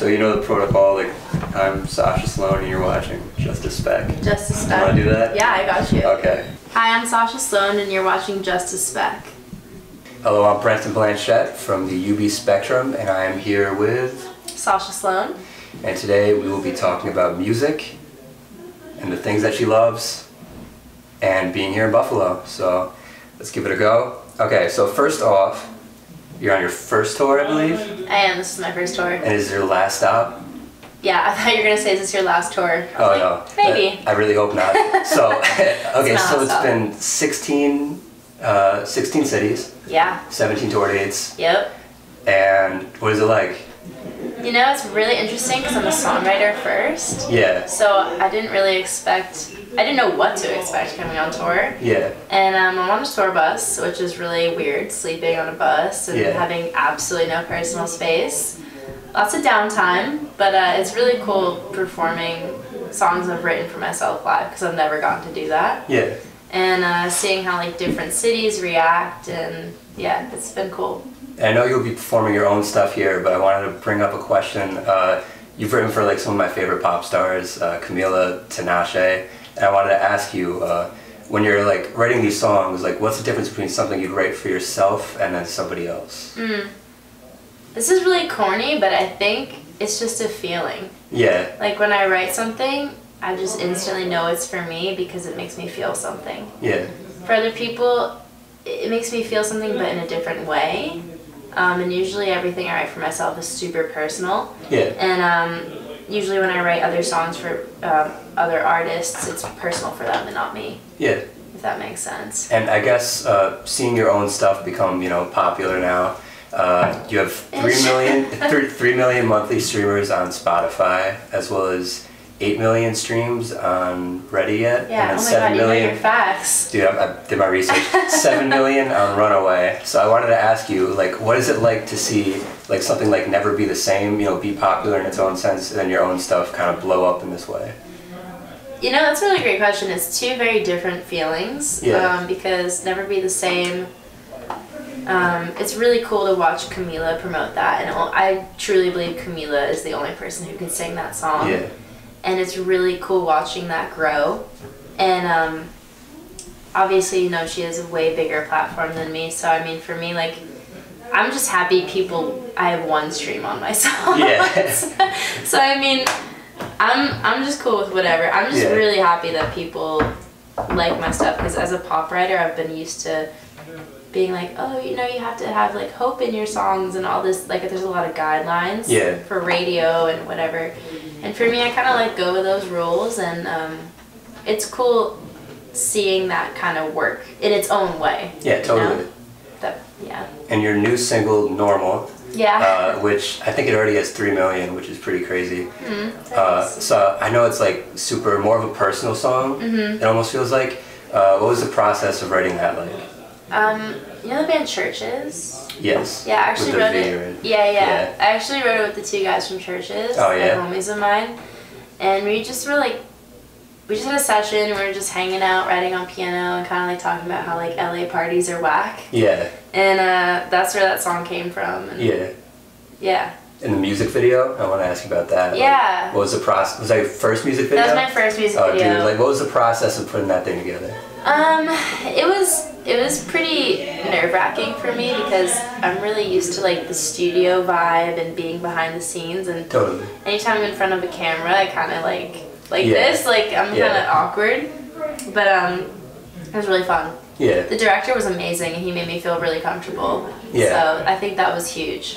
So you know the protocol. Like I'm Sasha Sloan, and you're watching Just-a-Spec. Justice You wanna do that? Yeah, I got you. Okay. Hi, I'm Sasha Sloan, and you're watching Just-a-Spec. Hello, I'm Brenton Blanchet from the UB Spectrum, and I am here with. Sasha Sloan. And today we will be talking about music and the things that she loves and being here in Buffalo. So let's give it a go. Okay, so first off, you're on your first tour, I believe, I am. This is my first tour. and is this your last stop? Yeah, I thought you were gonna say is this your last tour? Oh like, no, Maybe. I really hope not. So, okay, not so it's stop. been 16, uh, 16 cities, Yeah. 17 tour dates, Yep. and what is it like? You know, it's really interesting because I'm a songwriter first. Yeah, So I didn't really expect, I didn't know what to expect coming on tour. yeah, And um, I'm on a tour bus, which is really weird, sleeping on a bus and Yeah. having absolutely no personal space. Lots of downtime, but uh, it's really cool performing songs I've written for myself live because I've never gotten to do that. yeah. And uh, seeing how like different cities react, and yeah, it's been cool. And I know you'll be performing your own stuff here, but I wanted to bring up a question. Uh, you've written for like some of my favorite pop stars, uh, Camila, Tinashe, and I wanted to ask you, uh, when you're like writing these songs, like what's the difference between something you'd write for yourself and then somebody else? Mm. This is really corny, but I think it's just a feeling. Yeah, Like when I write something, I just instantly know it's for me because it makes me feel something. yeah, For other people, it it makes me feel something but in a different way. Um, and usually everything I write for myself is super personal. yeah, And um, usually when I write other songs for um, other artists, it's personal for them and not me, yeah. if that makes sense. And I guess uh, seeing your own stuff become, you know, popular now. Uh, you have three million, three, three million monthly streamers on Spotify, as well as eight million streams on Ready Yet, Yeah, and oh then my god, seven you know your facts. Dude, I, I did my research. Seven million on Runaway. So I wanted to ask you, like, what is it like to see like something like Never Be the Same, you know, be popular in its own sense, and then your own stuff kind of blow up in this way? You know, that's a really great question. It's two very different feelings. Yeah. Um, because Never Be the Same, um, it's really cool to watch Camila promote that. And I truly believe Camila is the only person who can sing that song. Yeah, And it's really cool watching that grow. And um, obviously, you know, she has a way bigger platform than me. So, I mean, for me, like, I'm just happy people, I have one stream on my song. Yeah. so, I mean, I'm I'm just cool with whatever. I'm just Yeah. really happy that people like my stuff because as a pop writer, I've been used to being like, oh, you know, you have to have like hope in your songs and all this. Like, there's a lot of guidelines Yeah. for radio and whatever. And for me, I kind of let go of those rules, and um, it's cool seeing that kind of work in its own way. yeah, you totally. know? That yeah. And your new single, Normal, Yeah. uh, which I think it already has three million, which is pretty crazy. Mhm, Uh, so I know it's like super more of a personal song. Mhm. It almost feels like. Uh, what was the process of writing that like? Um, you know the band CHVRCHES? Yes. Yeah, I actually wrote it. Yeah, yeah, Yeah. I actually wrote it with the two guys from CHVRCHES. Oh, yeah? They're homies of mine, and we just were like, we just had a session. We were just hanging out, writing on piano, and kind of like talking about how like LA parties are whack, Yeah, and uh, that's where that song came from. And yeah. yeah, In the music video, I want to ask you about that. Like, Yeah. what was the process? Was that your first music video? that was my first music Oh, video. dude, like, what was the process of putting that thing together? Um, it was it was pretty nerve wracking for me because I'm really used to like the studio vibe and being behind the scenes and Totally. anytime I'm in front of a camera I kinda like like Yeah. this, like I'm Yeah. kinda awkward. But um it was really fun. Yeah. The director was amazing and he made me feel really comfortable. Yeah. So I think that was huge.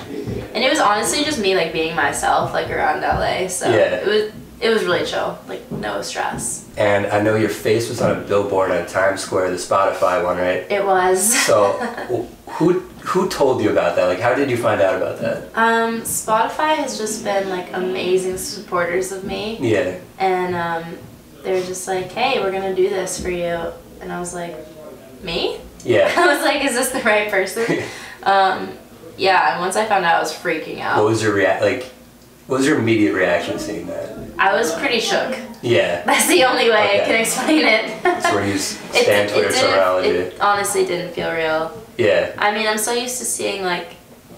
And it was honestly just me like being myself like around LA. So Yeah. it was it was really chill. Like no stress. And I know your face was on a billboard on Times Square, the Spotify one, right? It was. So, who who told you about that? Like, how did you find out about that? Um, Spotify has just been like amazing supporters of me, Yeah. and um, they're just like, "Hey, we're gonna do this for you," and I was like, "Me?" Yeah. I was like, "Is this the right person?" um, yeah, and once I found out, I was freaking out. What was your rea- like? What was your immediate reaction seeing that? I was pretty shook. Yeah. That's the only way I can explain it. That's where you It- stand it didn't- terminology. It honestly didn't feel real. Yeah. I mean, I'm so used to seeing like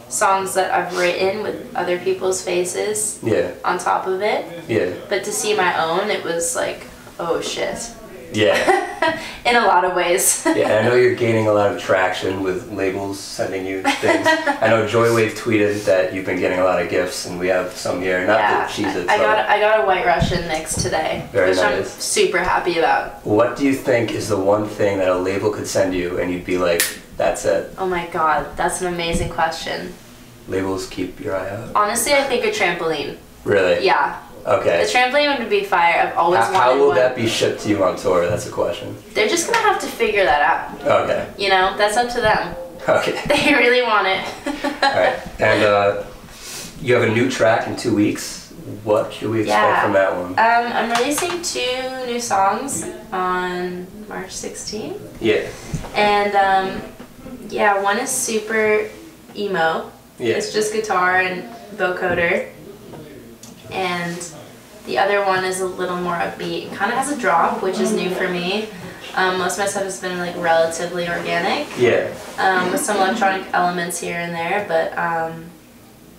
songs that I've written with other people's faces Yeah. on top of it. Yeah. But to see my own, it was like, oh shit. Yeah. In a lot of ways. Yeah, and I know you're gaining a lot of traction with labels sending you things. I know Joywave tweeted that you've been getting a lot of gifts, and we have some here. Not yeah, that she's I. I got I got a White Russian mix today, Very which I'm super happy about. What do you think is the one thing that a label could send you, and you'd be like, "That's it." Oh my god, that's an amazing question. Labels keep your eye out. Honestly, I think a trampoline. Really? Yeah, Okay. trampoline would be fire. I've always How, wanted how will one. that be shipped to you on tour? That's a question. They're just gonna have to figure that out. Okay. You know, that's up to them. Okay. They really want it. All right. And uh, you have a new track in two weeks. What should we expect Yeah. from that one? Um, I'm releasing two new songs on March 16th. Yeah. And um, yeah, one is super emo. Yeah. It's just guitar and vocoder. And the other one is a little more upbeat. And kind of has a drop, which is new for me. Um, most of my stuff has been like relatively organic, Yeah. um, with some electronic elements here and there. But um,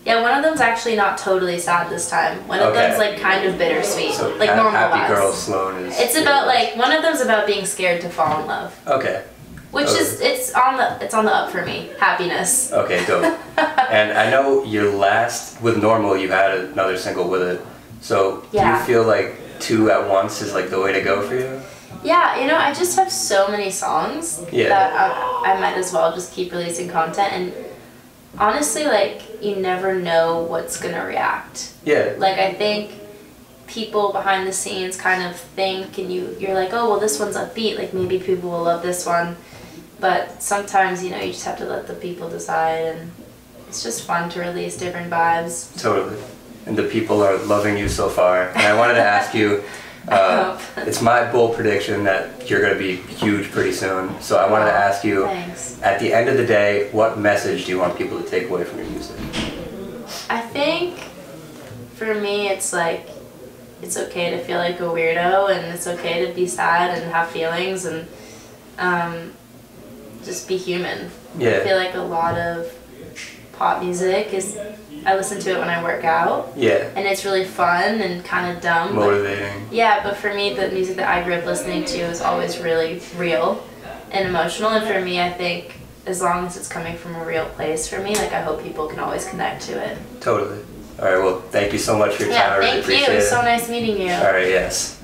yeah, one of them's actually not totally sad this time. One of Okay. them's like kind of bittersweet, So like normal Happy. Girl Sloan is. It's about like one of them's about being scared to fall in love, Okay. Which Oh. is it's on the it's on the up for me. Happiness. Okay, dope. and I know your last with normal, you had another single with it. So do you feel like two at once is like the way to go for you? Yeah, you know, I just have so many songs Yeah. that I, I might as well just keep releasing content. And honestly, like, you never know what's gonna react. Yeah. Like, I think people behind the scenes kind of think, and you, you're like, oh, well, this one's upbeat, like, maybe people will love this one. But sometimes, you know, you just have to let the people decide, and it's just fun to release different vibes. Totally. And the people are loving you so far. And I wanted to ask you. Uh, it's my bold prediction that you're going to be huge pretty soon. So I wanted to ask you, Thanks. at the end of the day, what message do you want people to take away from your music? I think for me, it's like it's okay to feel like a weirdo, and it's okay to be sad and have feelings, and um, just be human. Yeah. I feel like a lot of pop music is. I listen to it when I work out, Yeah. and it's really fun and kind of dumb. but- Motivating. yeah, but for me, the music that I grew up listening to is always really real and emotional. And for me, I think as long as it's coming from a real place for me, like I hope people can always connect to it. Totally. All right. Well, thank you so much for your time. I Yeah, really thank you. appreciate It was it. so nice meeting you. All right. Yes.